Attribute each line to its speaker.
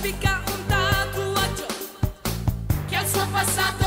Speaker 1: fica um tatuaggio che al suo passato